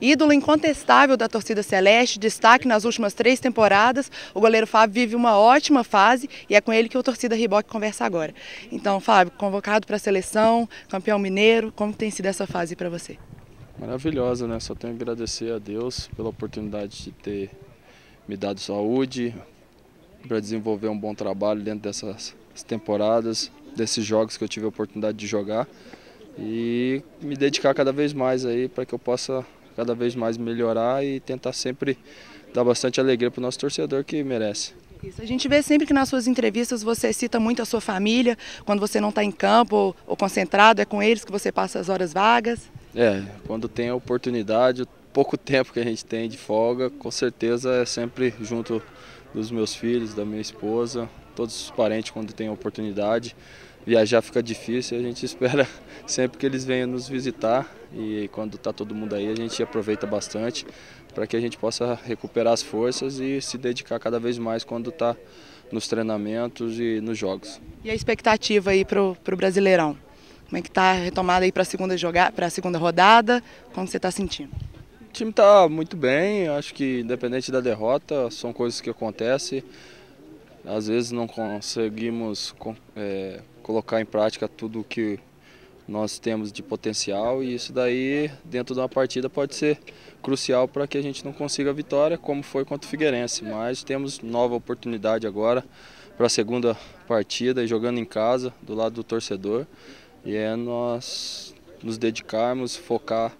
Ídolo incontestável da torcida celeste, destaque nas últimas três temporadas, o goleiro Fábio vive uma ótima fase e é com ele que o torcida Riboc conversa agora. Então, Fábio, convocado para a seleção, campeão mineiro, como tem sido essa fase para você? Maravilhosa, né? Só tenho que agradecer a Deus pela oportunidade de ter me dado saúde para desenvolver um bom trabalho dentro dessas temporadas, desses jogos que eu tive a oportunidade de jogar e me dedicar cada vez mais aí para que eu possa cada vez mais melhorar e tentar sempre dar bastante alegria para o nosso torcedor que merece. Isso, a gente vê sempre que nas suas entrevistas você cita muito a sua família, quando você não está em campo ou, ou, concentrado, é com eles que você passa as horas vagas? É, quando tem a oportunidade, pouco tempo que a gente tem de folga, com certeza é sempre junto dos meus filhos, da minha esposa, todos os parentes quando tem a oportunidade viajar fica difícil, a gente espera sempre que eles venham nos visitar e quando está todo mundo aí a gente aproveita bastante para que a gente possa recuperar as forças e se dedicar cada vez mais quando está nos treinamentos e nos jogos. E a expectativa aí para o Brasileirão? Como é que está a retomada aí para a segunda jogar, para a segunda rodada? Como você está sentindo? O time está muito bem, acho que independente da derrota, são coisas que acontecem. Às vezes não conseguimos é, colocar em prática tudo que nós temos de potencial e isso daí dentro de uma partida pode ser crucial para que a gente não consiga a vitória como foi contra o Figueirense, mas temos nova oportunidade agora para a segunda partida jogando em casa do lado do torcedor e é nós nos dedicarmos, focar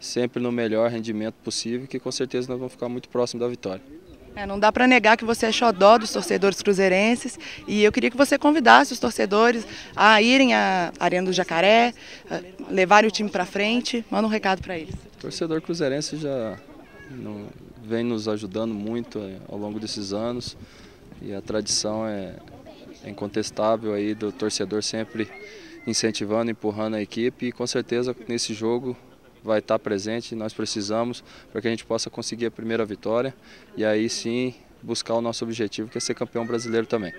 sempre no melhor rendimento possível que com certeza nós vamos ficar muito próximo da vitória. É, não dá para negar que você é xodó dos torcedores cruzeirenses e eu queria que você convidasse os torcedores a irem à Arena do Jacaré, levarem o time para frente. Manda um recado para eles. O torcedor cruzeirense já vem nos ajudando muito é, ao longo desses anos e a tradição é, é incontestável aí do torcedor sempre incentivando, empurrando a equipe e com certeza nesse jogo vai estar presente, nós precisamos para que a gente possa conseguir a primeira vitória e aí sim buscar o nosso objetivo que é ser campeão brasileiro também.